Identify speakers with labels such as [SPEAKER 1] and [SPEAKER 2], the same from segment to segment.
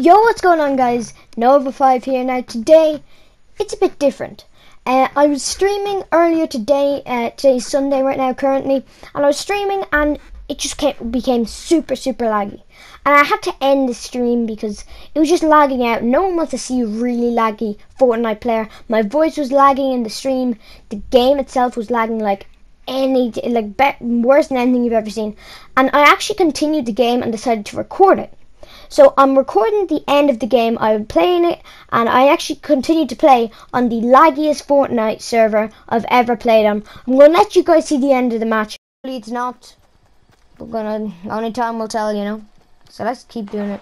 [SPEAKER 1] Yo, what's going on guys? Nova5 here. Now today, it's a bit different. Uh, I was streaming earlier today, uh, today's Sunday right now currently, and I was streaming and it just came, became super super laggy. And I had to end the stream because it was just lagging out. No one wants to see a really laggy Fortnite player. My voice was lagging in the stream. The game itself was lagging like any, like worse than anything you've ever seen. And I actually continued the game and decided to record it. So I'm recording the end of the game. I'm playing it, and I actually continue to play on the laggiest Fortnite server I've ever played on. I'm gonna let you guys see the end of the match. Hopefully it's not. We're gonna only time will tell, you know. So let's keep doing it.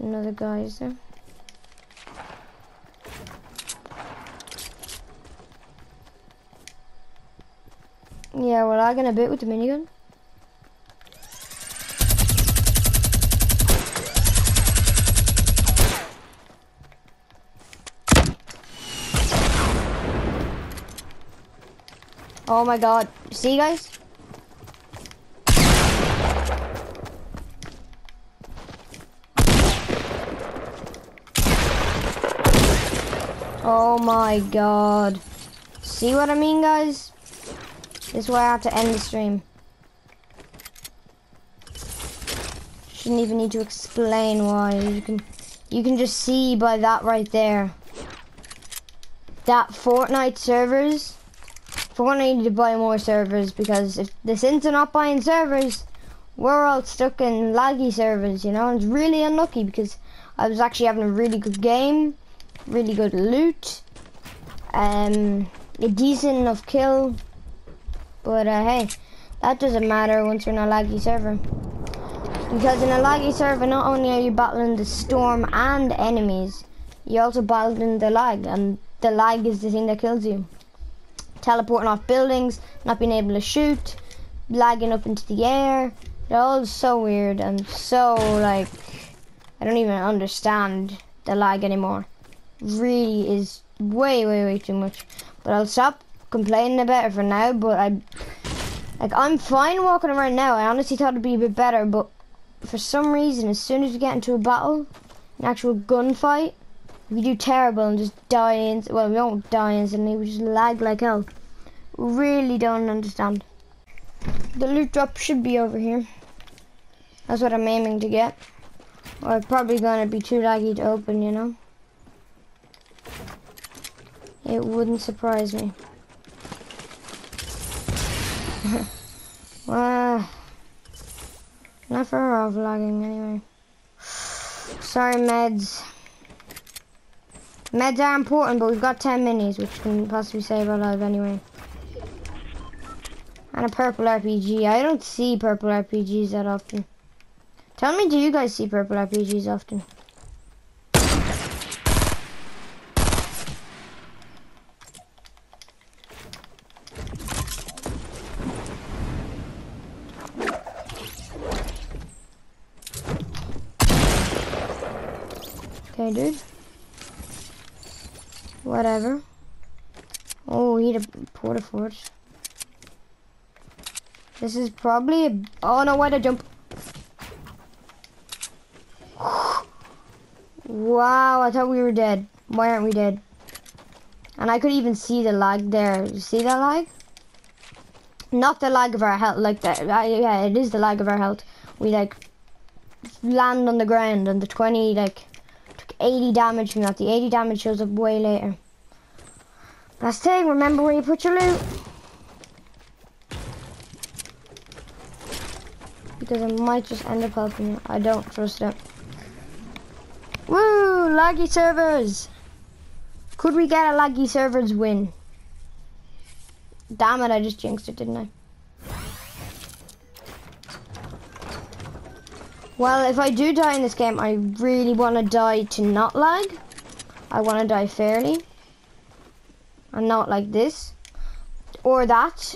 [SPEAKER 1] Another guy is there. Yeah, we're lagging a bit with the minigun. Oh my god. See you guys? Oh my god. See what I mean guys? This is where I have to end the stream. Shouldn't even need to explain why. You can you can just see by that right there. That Fortnite servers for one, I need to buy more servers because if the are not buying servers, we're all stuck in laggy servers, you know. it's really unlucky because I was actually having a really good game, really good loot, um, a decent enough kill. But uh, hey, that doesn't matter once you're in a laggy server. Because in a laggy server, not only are you battling the storm and enemies, you're also battling the lag, and the lag is the thing that kills you teleporting off buildings, not being able to shoot, lagging up into the air. They're all so weird and so like I don't even understand the lag anymore. Really is way way way too much. But I'll stop complaining about it for now. But I like I'm fine walking around now. I honestly thought it'd be a bit better, but for some reason, as soon as we get into a battle, an actual gunfight, we do terrible and just die in, well we don't die instantly, we just lag like hell. Really don't understand. The loot drop should be over here. That's what I'm aiming to get. Well, it's probably gonna be too laggy to open, you know? It wouldn't surprise me. well, ah. not for off lagging anyway. Sorry, meds. Meds are important, but we've got 10 minis, which can possibly save our life anyway. And a purple RPG. I don't see purple RPGs that often. Tell me, do you guys see purple RPGs often? Okay, dude. Whatever. Oh, we need a Port-a-Fort. This is probably a, oh no, why did I jump? wow, I thought we were dead. Why aren't we dead? And I could even see the lag there. You see that lag? Not the lag of our health, like that. Uh, yeah, it is the lag of our health. We like land on the ground and the 20 like took 80 damage from that. The 80 damage shows up way later. Last thing, remember where you put your loot. Because I might just end up helping you. I don't trust it. Woo! Laggy servers! Could we get a laggy servers win? Damn it, I just jinxed it, didn't I? Well, if I do die in this game, I really want to die to not lag. I want to die fairly. And not like this. Or that.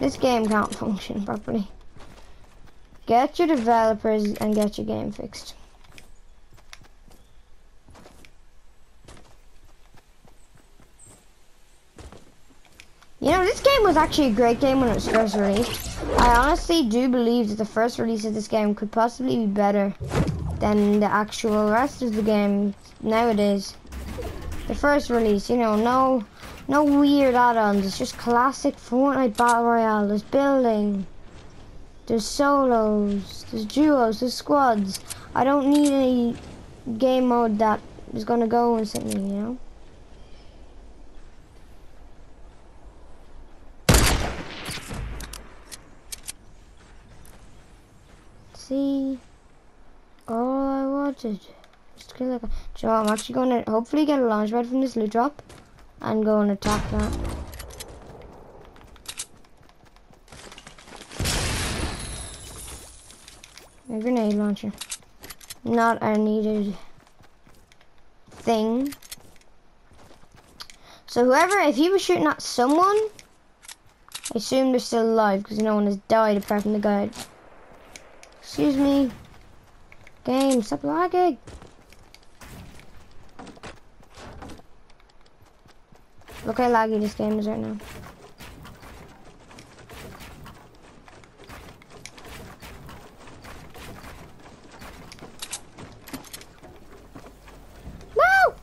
[SPEAKER 1] This game can't function properly. Get your developers and get your game fixed. You know, this game was actually a great game when it was first released. I honestly do believe that the first release of this game could possibly be better than the actual rest of the game nowadays. The first release, you know, no no weird add-ons, it's just classic Fortnite Battle Royale. There's building, there's solos, there's duos, there's squads. I don't need any game mode that is gonna go and instantly, you know? See, Just kill like a, you I'm actually gonna hopefully get a launch pad from this loot drop and go and attack that. A grenade launcher. Not a needed thing. So whoever, if he was shooting at someone, I assume they're still alive because no one has died apart from the guy. Excuse me. Game, stop lagging. Look how laggy this game is right now. No!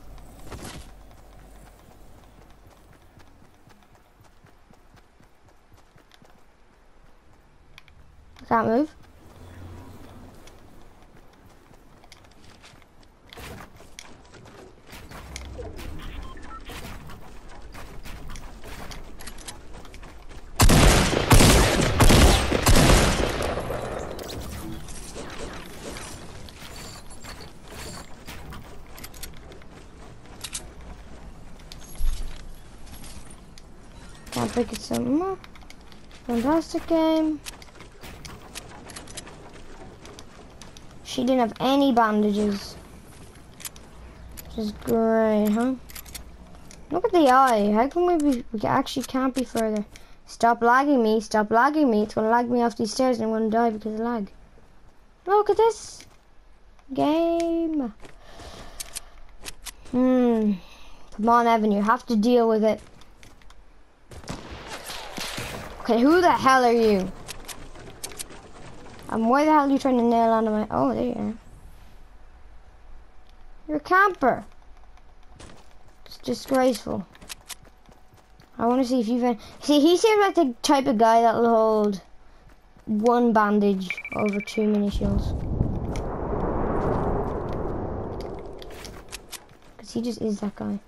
[SPEAKER 1] Can't move. Pick it some more. Fantastic game. She didn't have any bandages. Which is great, huh? Look at the eye. How can we be, we actually can't be further. Stop lagging me, stop lagging me. It's gonna lag me off these stairs and I'm gonna die because of lag. Look at this game. Hmm. Come on, Evan, you have to deal with it. Okay, who the hell are you? And why the hell are you trying to nail onto my... Oh, there you are. You're a camper. It's disgraceful. I want to see if you've... See, he seems like the type of guy that'll hold one bandage over two mini shields. Because he just is that guy.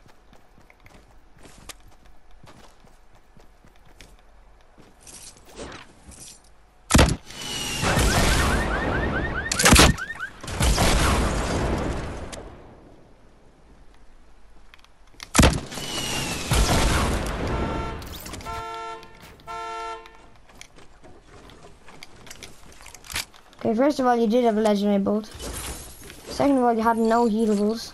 [SPEAKER 1] First of all, you did have a legendary bolt. Second of all, you had no healables.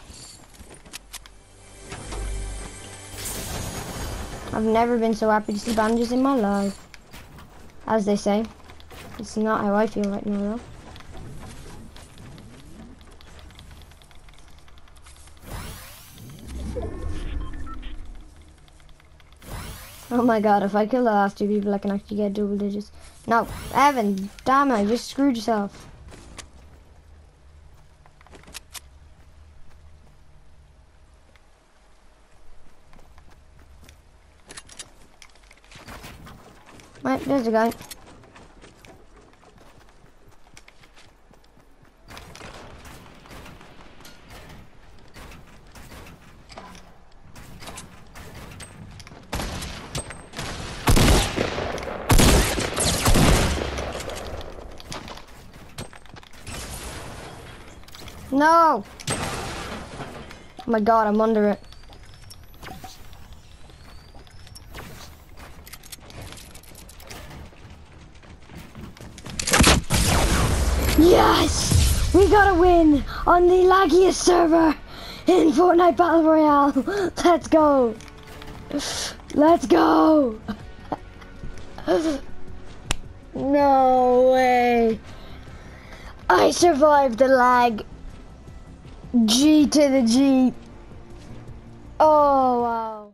[SPEAKER 1] I've never been so happy to see bandages in my life. As they say. It's not how I feel right now, though. Oh my god, if I kill the last two people, I can actually get double digits. No, Evan, damn it, you just screwed yourself. Right, there's a guy. No! Oh my god, I'm under it. Yes! We got a win on the laggiest server in Fortnite Battle Royale. Let's go. Let's go. no way. I survived the lag. G to the G. Oh, wow.